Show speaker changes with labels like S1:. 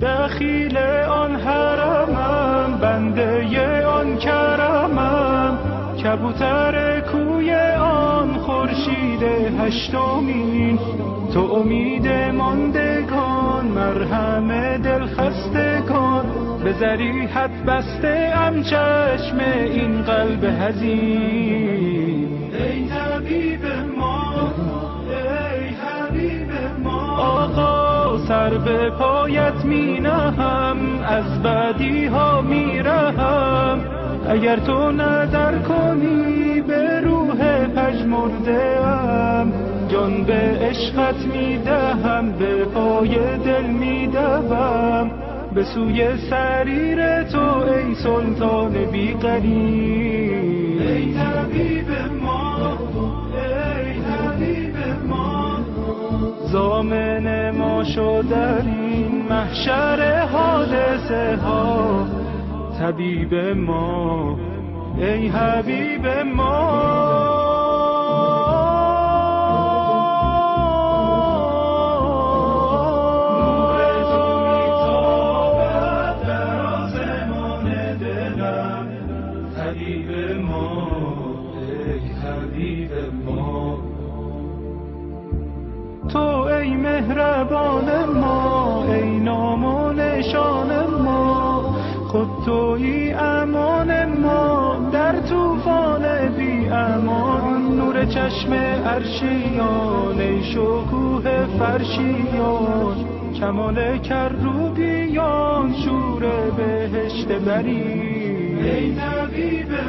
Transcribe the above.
S1: دخیل آن حرمم بنده آن کرمم. کبوتر کوی آن خورشید هشتمین. تو امید ماندگان مرهم دل خستگان به ذریحت بسته ام چشم این قلب هزین ای حبیب سر به پایت می نهم از بدی ها می رهم اگر تو نظر کنی به روح پژمرده ام جان به عشقت می دهم به پای دل می دوم به سوی سریر تو ای سلطان بی ای زامن ما شو در این محشر حادثه ها. طبیب ما ای حبیب ما. حبیب ما ای حبیب ما. تو ای مهربان ما ای نام و نشان ما. خود توی امان ما در طوفان بی امان. نور چشم عرشیان ای شکوه فرشیان. کمال کروبیان شور بهشت بری. ای طبیب